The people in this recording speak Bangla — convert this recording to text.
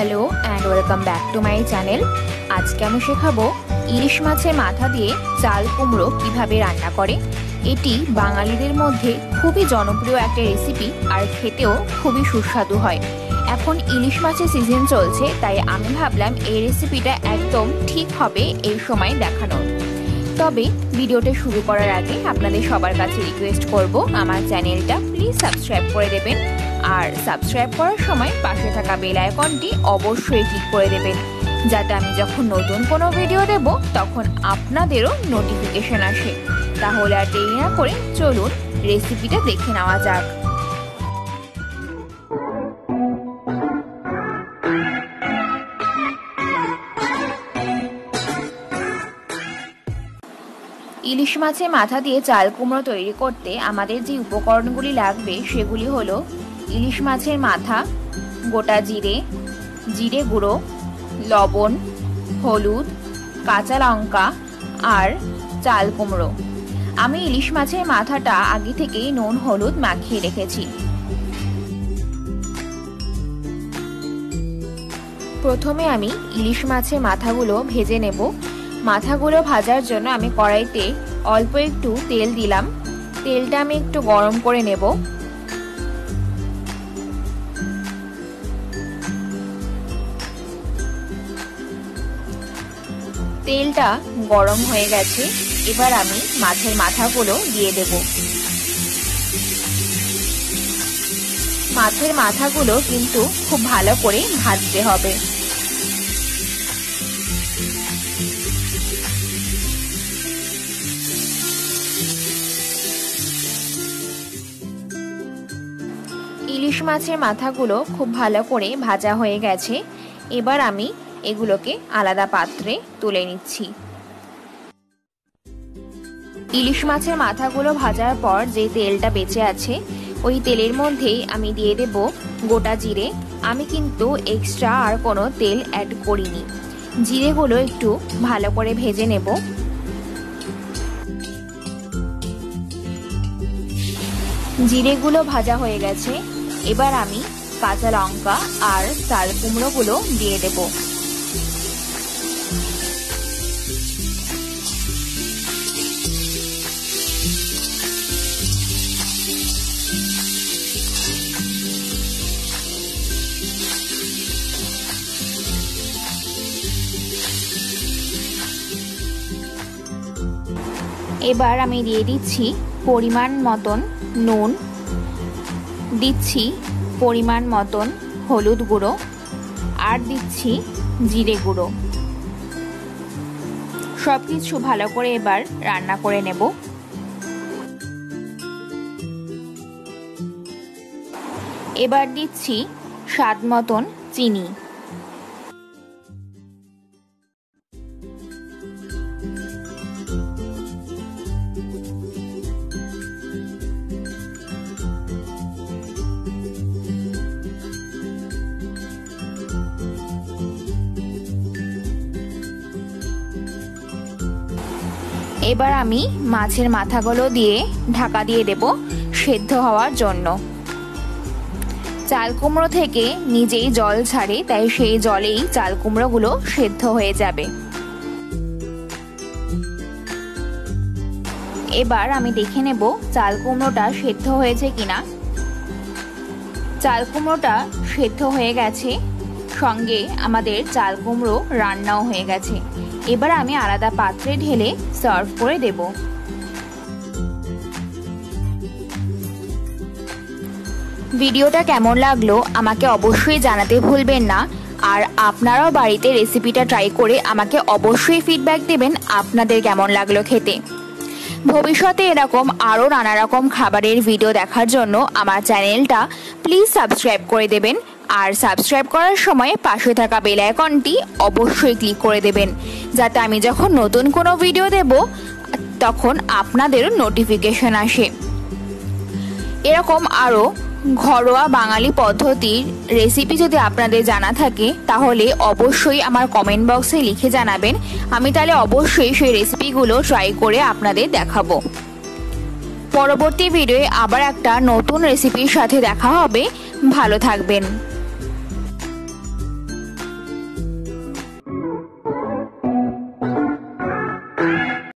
Hello and welcome back to my channel আজকে আমি শেখাবো ইলিশ মাছের মাথা দিয়ে চাল কুমড়ো কীভাবে রান্না করে। এটি বাঙালিদের মধ্যে খুবই জনপ্রিয় একটা রেসিপি আর খেতেও খুবই সুস্বাদু হয়। এখন ইলিশ মাছের সিজন চলছে, তাই আমি ভাবলাম এই রেসিপিটা একদম ঠিক হবে এই সময় দেখানোর। তবে ভিডিওটা শুরু করার আগে আপনাদের সবার কাছে রিকোয়েস্ট করব, আমার চ্যানেলটা প্লিজ সাবস্ক্রাইব করে দেবেন। আর সাবস্ক্রাইব করার সময় পাশে থাকা বেল আইকনটি অবশ্যই ক্লিক করে দেবেন। যাতে আমি যখন নতুন কোনো ভিডিও দেব, তখন আপনাদেরও নোটিফিকেশন আসে। তাহলে আর দেরি না করে চলুন রেসিপিটা দেখে নেওয়া যাক। ইলিশ মাছের মাথা দিয়ে চাল কুমড়ো তৈরি করতে আমাদের যে উপকরণগুলি লাগবে সেগুলি হলো ইলিশ মাছের মাথা, গোটা জিরে জিরে গুঁড়ো, লবণ, হলুদ, কাঁচা লঙ্কা আর চাল কুমড়ো। আমি ইলিশ মাছের মাথাটা আগে থেকেই নুন, হলুদ মাখিয়ে রেখেছি। প্রথমে আমি ইলিশ মাছের মাথাগুলো ভেজে নেব। মাথাগুলো ভাজার জন্য আমি কড়াইতে অল্প একটু তেল দিলাম। তেলটা আমি একটু গরম করে নেব। তেলটা গরম হয়ে গেছে, এবার আমি মাছের মাথাগুলো দিয়ে দেব। মাছের মাথাগুলো কিন্তু খুব ভালো করে ভাজতে হবে। ইলিশ মাছের মাথাগুলো খুব ভালো করে ভাজা হয়ে গেছে। এবার আমি এগুলোকে আলাদা পাত্রে তুলে নিচ্ছি। ইলিশ মাছের মাথাগুলো ভাজার পর যে তেলটা বেঁচে আছে, ওই তেলের মধ্যেই আমি দিয়ে দেব গোটা জিরে। আমি কিন্তু এক্সট্রা আর কোনো তেল অ্যাড করিনি। জিরেগুলো একটু ভালো করে ভেজে নেব। জিরেগুলো ভাজা হয়ে গেছে। এবার আমি কাঁচা লঙ্কা আর চাল কুমড়োগুলো দিয়ে দেব। এবার আমি দিয়ে দিচ্ছি পরিমাণ মতন নুন দিচ্ছি পরিমাণ মতন হলুদ গুঁড়ো আর দিচ্ছি জিরে গুঁড়ো। সব কিছু ভালো করে এবার রান্না করে নেব। এবার দিচ্ছি স্বাদ মতন চিনি। এবার আমি মাছের মাথাগুলো দিয়ে ঢাকা দিয়ে দেব সেদ্ধ হওয়ার জন্য। চাল কুমড়ো থেকে নিজেই জল ছাড়ে, তাই সেই জলেই চাল কুমড়োগুলো সেদ্ধ হয়ে যাবে। এবার আমি দেখে নেব চাল কুমড়োটা সেদ্ধ হয়েছে কিনা। চাল কুমড়োটা সেদ্ধ হয়ে গেছে, সঙ্গে আমাদের চাল কুমড়ো রান্নাও হয়ে গেছে। এবার আমি আলাদা পাত্রে ঢেলে সার্ভ করে দেব। ভিডিওটা কেমন লাগল আমাকে অবশ্যই জানাতে ভুলবেন না। আর আপনারাও বাড়িতে রেসিপিটা ট্রাই করে আমাকে অবশ্যই ফিডব্যাক দেবেন আপনাদের কেমন লাগল খেতে। ভবিষ্যতে এরকম আরও নানা রকম খাবারের ভিডিও দেখার জন্য আমার চ্যানেলটা প্লিজ সাবস্ক্রাইব করে দেবেন। আর সাবস্ক্রাইব করার সময় পাশে থাকা বেল আইকনটি অবশ্যই ক্লিক করে দেবেন। যাতে আমি যখন নতুন কোনো ভিডিও দেব, তখন আপনাদেরও নোটিফিকেশন আসে। এরকম আরও ঘরোয়া বাঙালি পদ্ধতির রেসিপি যদি আপনাদের জানা থাকে, তাহলে অবশ্যই আমার কমেন্ট বক্সে লিখে জানাবেন। আমি তাহলে অবশ্যই সেই রেসিপিগুলো ট্রাই করে আপনাদের দেখাবো। পরবর্তী ভিডিওয়ে আবার একটা নতুন রেসিপির সাথে দেখা হবে। ভালো থাকবেন।